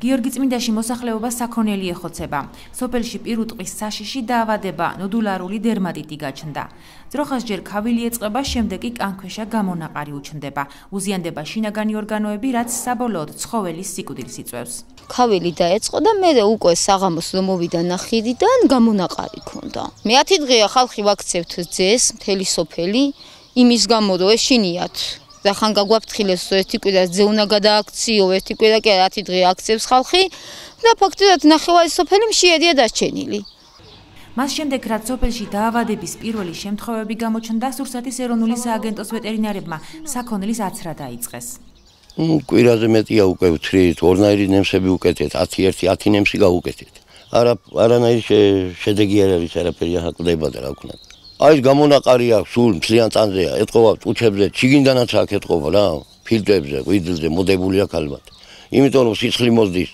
გიორგი წმინდაში მოსახლეობა საქონელი ეხოცება. სოფელში პირუტყვის საშიში დაავადება, ნოდულარული დერმატიტი გაჩნდა. ძროხას ჯერ ქავილი ეწყება, შემდეგ კი კანქვეშა გამონაყარი უჩნდება. უზიანდება შინაგანი ორგანოები, რაც საბოლოოდ ცხოველის სიკვდილს იწვევს. ქავილი დაეწყო და მე უკვე საღამოს მოვიდა ნახირიდან გამონაყარი ქონდა. მე 10 დღეა ხალხი ვაქცევთ ძეს, მთელი სოფელი, იმის გამო რომ ეშინიათ და ხან გაგვაფრთხილეს ერთი კვირა ზე უნდა გადააქციო ერთი კვირა კი 10 დღე აქცევს ხალხი და ფაქტობრივად ნახევარი სოფელი მშიერია დარჩენილი. მას შემდეგ რაც სოფელში დაავადების პირველი შემთხვევები გამოჩნდა სურსათის ეროვნული სააგენტოს ვეტერინარებმა საქონლის აცრა დაიწყეს. ნუ კვირაზე მეტია უკვე ვთრით ორნაირი ნემსები უკეთეთ 10 1 10 ნემსი გაუკეთეთ. არა არანაირი შედეგი არ არის არაფერი აკვდება და რა ვქნა აი გამონაყარი აქვს სულ მთლიან წანზეა ეთყობა წუჩებზე ჩიგინდანაც აქ ეთყობა რა ფილტრებზე ღვიძლზე მოდებული აქ ალბათ იმიტომ რომ სიცხლი მოზდის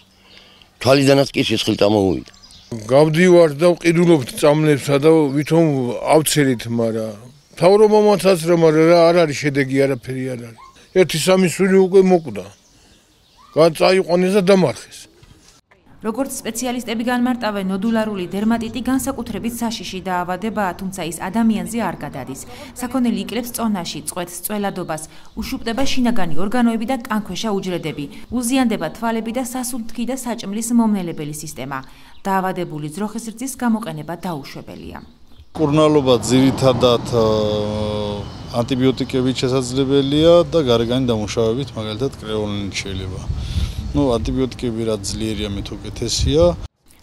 თვალიდანაც კი სიცხლი წამოვიდა. გავდივარ და ვყიდულობთ წამლებსა და ვითომ ავცერით მაგრამ თავრო მომაცაც რა მაგრამ რა არ არის შედეგი არაფერი არ არის. ერთი სამი სული უკვე მოკვდა. გაწაიყვანეს და დამარხეს როგორც სპეციალისტები განმარტავენ, ნოდულარული დერმატიტი განსაკუთრებით საშიში დაავადებაა, თუმცა ის ადამიანზე არ გადადის. საქონელი იკლებს წონაში, წვეთს, წველადობას, უშუპდება შინაგანი ორგანოები და კანქვეშა უჯრედები. უზიანდება თვალები და სასუნთქი და საჭმლის მომნელებელი სისტემა. დაავადებული ძროხის რძის გამოყენება დაუშვებელია. კურნალობა ძირითადად ანტიბიოტიკებით შესაძლებელია და გარეგანი დამუშავებით, მაგალითად კრეოლინით შეიძლება. ну антибиотикები რაც ძლიერია მით უკეთესია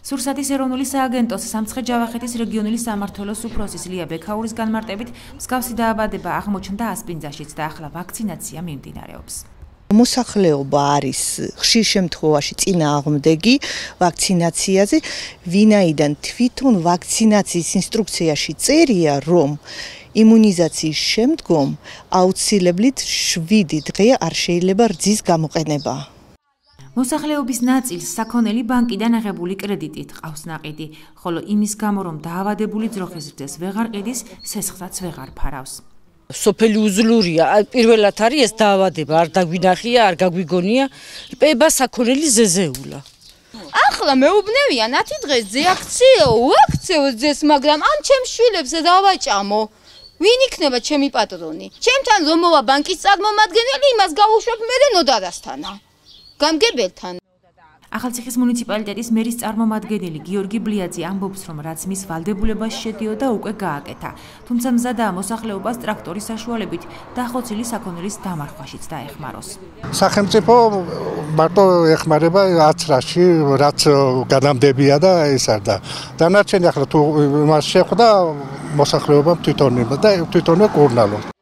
სურსათის ეროვნული სააგენტოს სამცხე-ჯავახეთის რეგიონული სამართლოს უფროსის ლია ბექაურის განმარტებით მსგავსი დაავადება აღმოჩნდა ასპინძაშიც და ახლა ვაქცინაცია მიმდინარეობს. მოსახლეობა არის ხშირ შემთხვევაში წინააღმდეგი ვაქცინაციაზე, ვინაიდან თვითონ ვაქცინაციის ინსტრუქციაში წერია, რომ იმუნიზაციის შემდგომ აუცილებლად 7 დღე არ შეიძლება რძის გამოყენება. მოსახლეობის ნაწილს საქონელი ბანკიდან აღებული კრედიტით ყავს ნაყიდი, ხოლო იმის გამო რომ დაავადებული ძროხისრძეს ვეღარ ყიდის, სესხთაც ვეღარ ფარავს. სოფელი უძლურია, პირველად არის ეს დაავადება, არ დაგვინახია, არ გაგვიგონია, პება საქონელი ზეზეულა. ახლა მეუბნევიან 10 დღეს ძე აქციო, აქციო ძეს, მაგრამ ან ჩემ შვილებს დავაჭამო. ვინ იქნება ჩემი პატრონი? ჩემთან რომ მოვა ბანკის წარმომადგენელი, იმას გავუშვებ მე ნოდარასთანა. გამგებელთან ახალციხის მუნიციპალიტეტის მერის წარმომადგენელი გიორგი ბლიაძე ამბობს, რომ რაც მის ვალდებულებაში შედიოდა, უკვე გააკეთა. თუმცა მზადაა მოსახლეობას ტრაქტორის საშუალებით დახოცილი საქონლის დამარხვაშიც დაეხმაროს. სახელმწიფო მარტო ეხმარება აცრაში, რაც გადამდებია და ეს არ და დანარჩენი ახლა თუ მას შეხვდა მოსახლეობა თვითონი და თვითონვე კურნალო.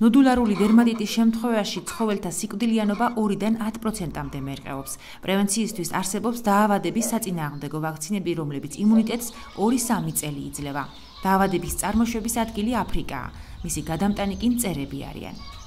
ნოდულარული დერმატიტის შემთხვევაში ცხოველთა სიკვდილიანობა 2-დან 10%-მდე მერყეობს. პრევენციისთვის არსებობს დაავადების საწინააღმდეგო ვაქცინები, რომლებიც იმუნიტეტს 2-3 წელი იძლევა. დაავადების წარმოშობის ადგილი აფრიკაა. მისი გადამტანი კი მწერები არიან.